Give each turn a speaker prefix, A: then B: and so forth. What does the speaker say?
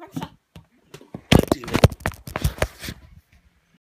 A: Let's